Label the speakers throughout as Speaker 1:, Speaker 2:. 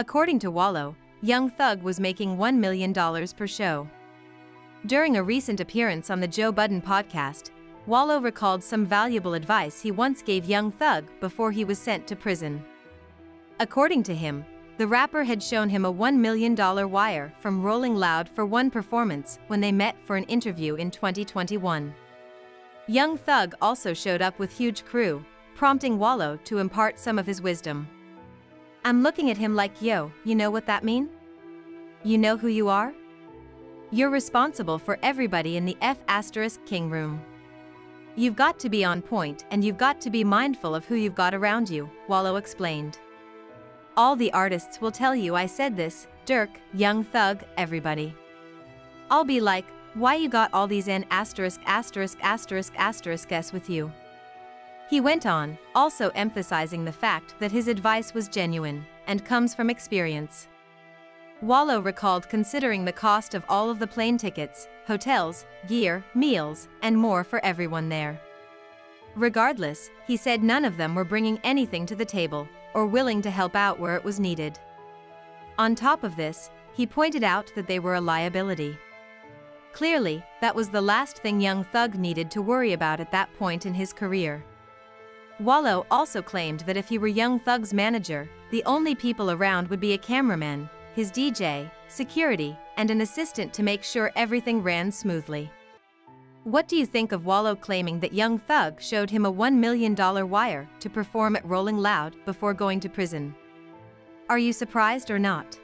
Speaker 1: According to Wallo, Young Thug was making $1 million per show. During a recent appearance on the Joe Budden podcast, Wallo recalled some valuable advice he once gave Young Thug before he was sent to prison. According to him, the rapper had shown him a $1 million wire from Rolling Loud for one performance when they met for an interview in 2021. Young Thug also showed up with huge crew, prompting Wallo to impart some of his wisdom. I'm looking at him like yo, you know what that mean? You know who you are? You're responsible for everybody in the F asterisk king room. You've got to be on point and you've got to be mindful of who you've got around you, Wallo explained. All the artists will tell you I said this, Durk, Young Thug, everybody. I'll be like, why you got all these N asterisk asterisk asterisk asterisk S with you? He went on, also emphasizing the fact that his advice was genuine and comes from experience. Wallo recalled considering the cost of all of the plane tickets, hotels, gear, meals, and more for everyone there. Regardless, he said none of them were bringing anything to the table or willing to help out where it was needed. On top of this, he pointed out that they were a liability. Clearly, that was the last thing young Thug needed to worry about at that point in his career. Wallo also claimed that if he were Young Thug's manager, the only people around would be a cameraman, his DJ, security, and an assistant to make sure everything ran smoothly. What do you think of Wallo claiming that Young Thug showed him a $1 million wire to perform at Rolling Loud before going to prison? Are you surprised or not?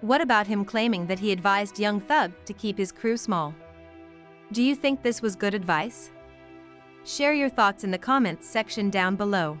Speaker 1: What about him claiming that he advised Young Thug to keep his crew small? Do you think this was good advice? Share your thoughts in the comments section down below.